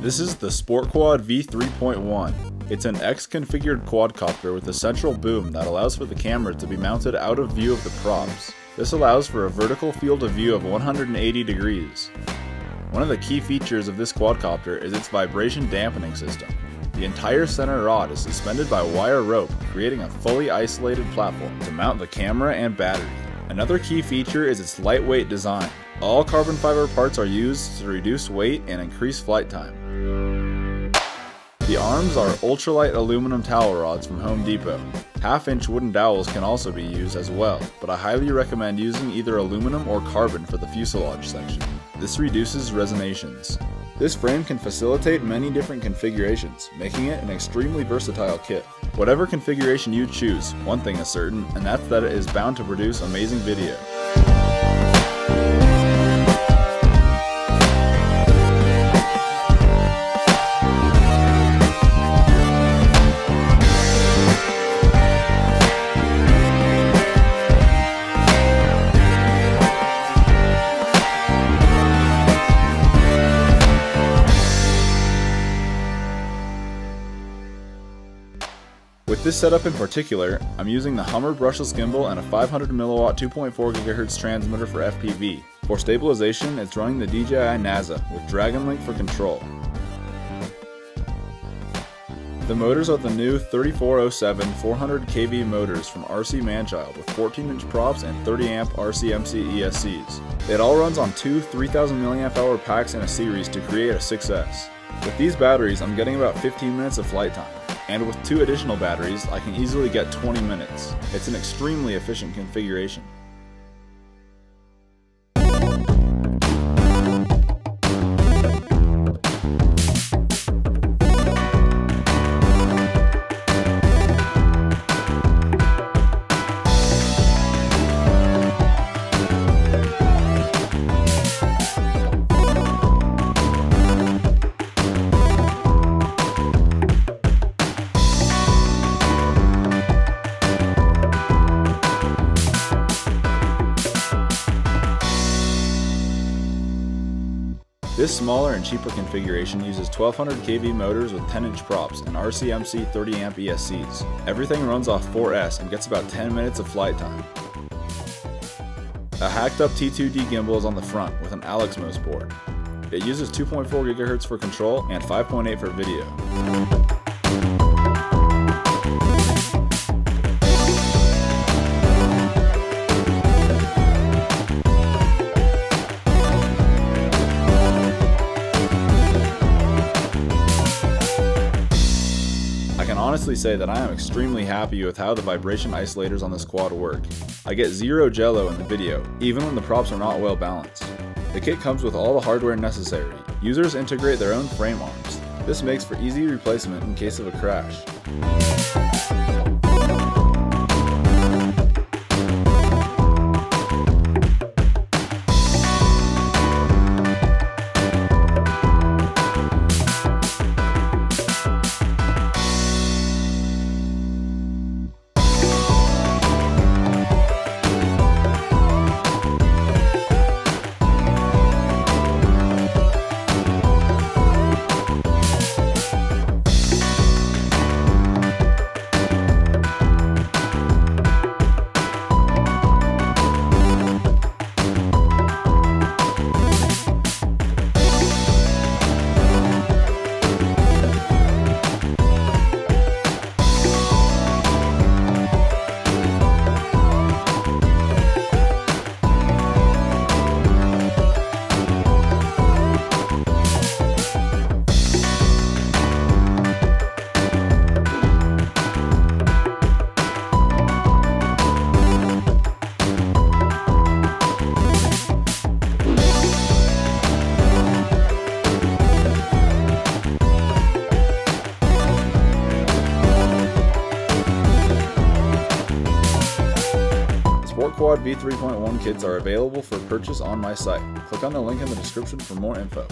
This is the Sport Quad V3.1. It's an X-configured quadcopter with a central boom that allows for the camera to be mounted out of view of the props. This allows for a vertical field of view of 180 degrees. One of the key features of this quadcopter is its vibration dampening system. The entire center rod is suspended by wire rope, creating a fully isolated platform to mount the camera and battery. Another key feature is its lightweight design. All carbon fiber parts are used to reduce weight and increase flight time. The arms are ultralight aluminum towel rods from Home Depot. Half inch wooden dowels can also be used as well, but I highly recommend using either aluminum or carbon for the fuselage section. This reduces resonations. This frame can facilitate many different configurations, making it an extremely versatile kit. Whatever configuration you choose, one thing is certain, and that's that it is bound to produce amazing video. With this setup in particular, I'm using the Hummer brushless gimbal and a 500mW 2.4 GHz transmitter for FPV. For stabilization, it's running the DJI NAZA with Dragon Link for control. The motors are the new 3407 400 kV motors from RC Manchild with 14 inch props and 30 amp RCMC ESCs. It all runs on two 3000 mAh packs in a series to create a 6S. With these batteries, I'm getting about 15 minutes of flight time and with two additional batteries, I can easily get 20 minutes. It's an extremely efficient configuration. This smaller and cheaper configuration uses 1200 kV motors with 10 inch props and RCMC 30 amp ESCs. Everything runs off 4S and gets about 10 minutes of flight time. A hacked up T2D gimbal is on the front with an Alexmos board. It uses 2.4 GHz for control and 5.8 for video. Honestly say that I am extremely happy with how the vibration isolators on this quad work. I get zero jello in the video, even when the props are not well balanced. The kit comes with all the hardware necessary. Users integrate their own frame arms. This makes for easy replacement in case of a crash. Quad V3.1 kits are available for purchase on my site. Click on the link in the description for more info.